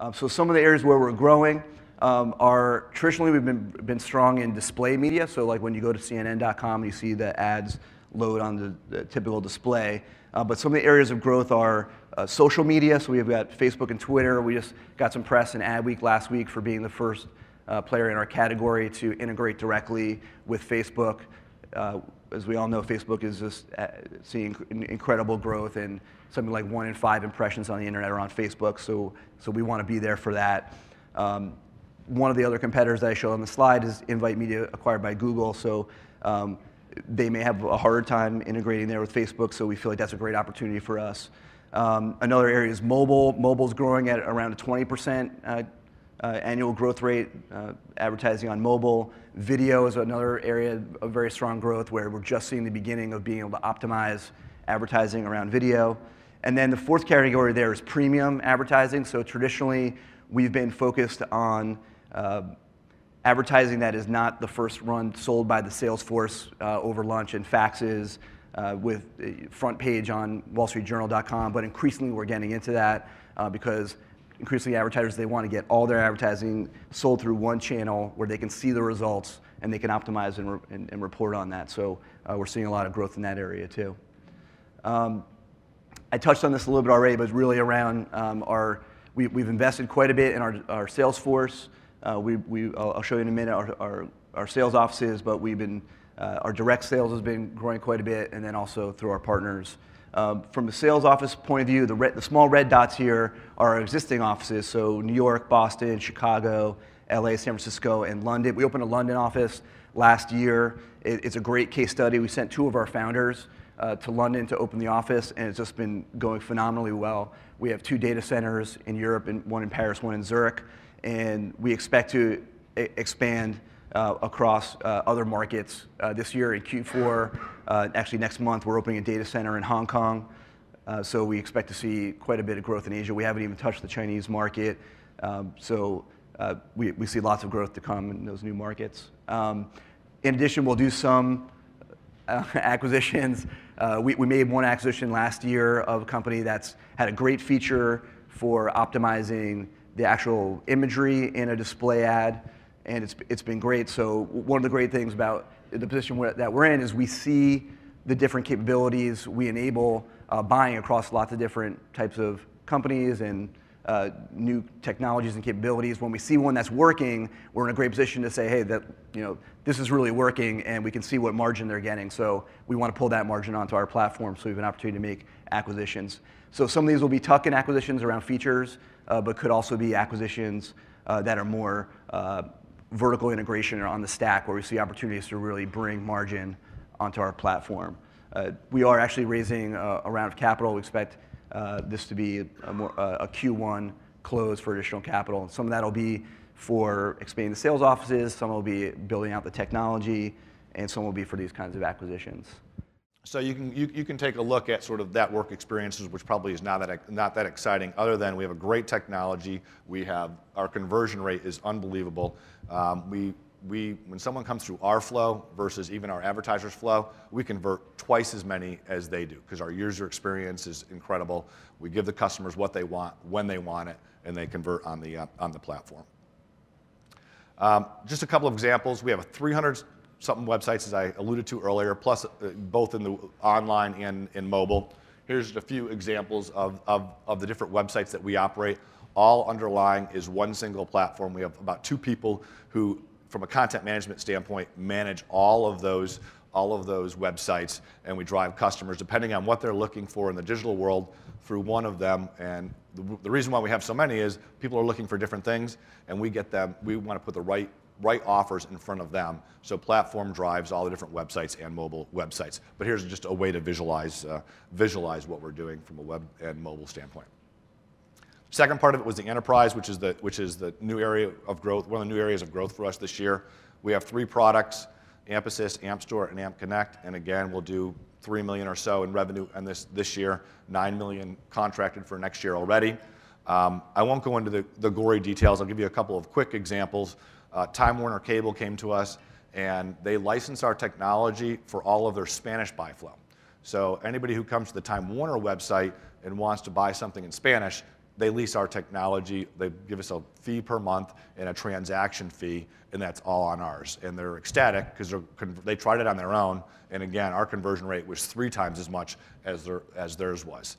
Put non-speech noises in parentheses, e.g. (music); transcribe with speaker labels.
Speaker 1: Um, so some of the areas where we're growing um, are traditionally we've been been strong in display media. So like when you go to CNN.com, you see the ads load on the typical display. Uh, but some of the areas of growth are uh, social media. So we've got Facebook and Twitter. We just got some press in Adweek last week for being the first uh, player in our category to integrate directly with Facebook. Uh, as we all know, Facebook is just uh, seeing incredible growth and something like one in five impressions on the internet are on Facebook. So so we want to be there for that. Um, one of the other competitors that I showed on the slide is Invite Media acquired by Google. So um, they may have a harder time integrating there with Facebook. So we feel like that's a great opportunity for us. Um, another area is mobile. Mobile is growing at around a 20% Uh, annual growth rate, uh, advertising on mobile. Video is another area of very strong growth where we're just seeing the beginning of being able to optimize advertising around video. And then the fourth category there is premium advertising. So traditionally, we've been focused on uh, advertising that is not the first run sold by the sales force over lunch and faxes with front page on WallStreetJournal.com. But increasingly, we're getting into that because increasingly advertisers, they want to get all their advertising sold through one channel where they can see the results and they can optimize and and report on that. So uh, we're seeing a lot of growth in that area too. Um, I touched on this a little bit already, but really around um, our we've invested quite a bit in our our sales force. Uh, we we I'll show you in a minute our sales offices, but we've been, uh, our direct sales has been growing quite a bit and then also through our partners. Um, from a sales office point of view, the small red dots here are our existing offices. So New York, Boston, Chicago, LA, San Francisco, and London. We opened a London office last year. It's a great case study. We sent two of our founders uh, to London to open the office, and it's just been going phenomenally well. We have two data centers in Europe, and one in Paris, one in Zurich. And we expect to expand Uh, across uh, other markets uh, this year in Q4. Actually, next month, we're opening a data center in Hong Kong. So we expect to see quite a bit of growth in Asia. We haven't even touched the Chinese market. Um, so we see lots of growth to come in those new markets. Um, in addition, we'll do some (laughs) acquisitions. We made one acquisition last year of a company that's had a great feature for optimizing the actual imagery in a display ad. And it's, it's been great. So one of the great things about the position that we're in is we see the different capabilities. We enable uh, buying across lots of different types of companies and uh, new technologies and capabilities. When we see one that's working, we're in a great position to say, hey, that you know this is really working, and we can see what margin they're getting. So we want to pull that margin onto our platform so we have an opportunity to make acquisitions. So some of these will be tuck-in acquisitions around features, uh, but could also be acquisitions that are more vertical integration on the stack where we see opportunities to really bring margin onto our platform. Uh, we are actually raising uh, a round of capital. We expect uh, this to be a Q1 close for additional capital. Some of that will be for expanding the sales offices. Some will be building out the technology, and some will be for these kinds of acquisitions.
Speaker 2: So you can you, you can take a look at sort of that work experiences, which probably is not that not that exciting other than we have a great technology. We have, our conversion rate is unbelievable. Um, we, we, when someone comes through our flow versus even our advertisers' flow, we convert twice as many as they do because our user experience is incredible. We give the customers what they want when they want it, and they convert on the uh, on the platform. Just a couple of examples. We have 300-something websites, as I alluded to earlier, plus uh, both in the online and in mobile. Here's a few examples of the different websites that we operate. All underlying is one single platform. We have about two people who, from a content management standpoint, manage all of those all of those websites, and we drive customers, depending on what they're looking for in the digital world, through one of them. And the reason why we have so many is people are looking for different things, and we get them we want to put the right offers in front of them. So platform drives all the different websites and mobile websites. But here's just a way to visualize uh, visualize what we're doing from a web and mobile standpoint. Second part of it was the enterprise, which is the which is the new area of growth, one of the new areas of growth for us this year. We have three products: AMP Assist, AMP Store, and AMP Connect. And again, we'll do 3 million or so in revenue and this this year, 9 million contracted for next year already. Um, I won't go into the gory details. I'll give you a couple of quick examples. Uh, Time Warner Cable came to us, and they licensed our technology for all of their Spanish buy flow. So anybody who comes to the Time Warner website and wants to buy something in Spanish, they lease our technology. They give us a fee per month and a transaction fee, and that's all on ours. And they're ecstatic because they tried it on their own, and again, our conversion rate was three times as much as, their, as theirs was.